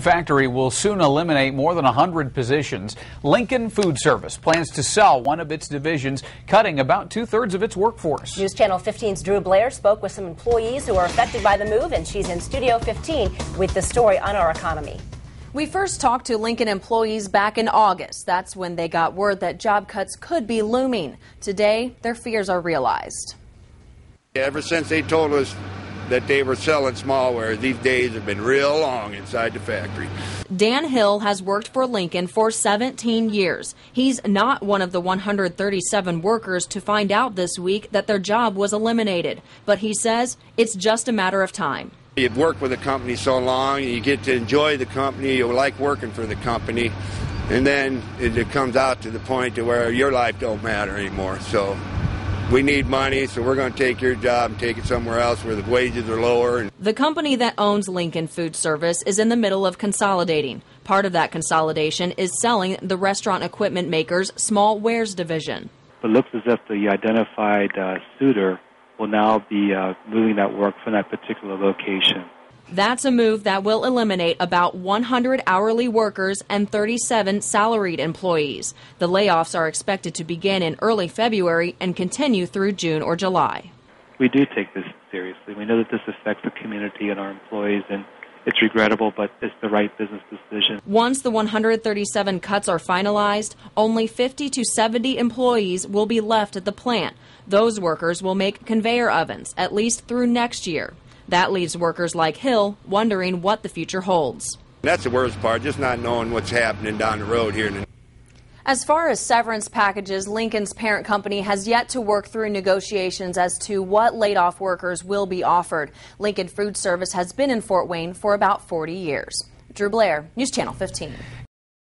factory will soon eliminate more than 100 positions. Lincoln Food Service plans to sell one of its divisions, cutting about two thirds of its workforce. News Channel 15's Drew Blair spoke with some employees who are affected by the move, and she's in Studio 15 with the story on our economy. We first talked to Lincoln employees back in August. That's when they got word that job cuts could be looming. Today, their fears are realized. Ever since they told us that they were selling smallware. These days have been real long inside the factory. Dan Hill has worked for Lincoln for 17 years. He's not one of the 137 workers to find out this week that their job was eliminated, but he says it's just a matter of time. You've worked with a company so long, you get to enjoy the company, you like working for the company, and then it comes out to the point to where your life don't matter anymore. So we need money, so we're going to take your job and take it somewhere else where the wages are lower. The company that owns Lincoln Food Service is in the middle of consolidating. Part of that consolidation is selling the restaurant equipment maker's small wares division. It looks as if the identified uh, suitor will now be uh, moving that work from that particular location. That's a move that will eliminate about 100 hourly workers and 37 salaried employees. The layoffs are expected to begin in early February and continue through June or July. We do take this seriously. We know that this affects the community and our employees, and it's regrettable, but it's the right business decision. Once the 137 cuts are finalized, only 50 to 70 employees will be left at the plant. Those workers will make conveyor ovens, at least through next year. That leaves workers like Hill wondering what the future holds. That's the worst part, just not knowing what's happening down the road here. As far as severance packages, Lincoln's parent company has yet to work through negotiations as to what laid off workers will be offered. Lincoln Food Service has been in Fort Wayne for about 40 years. Drew Blair, News Channel 15.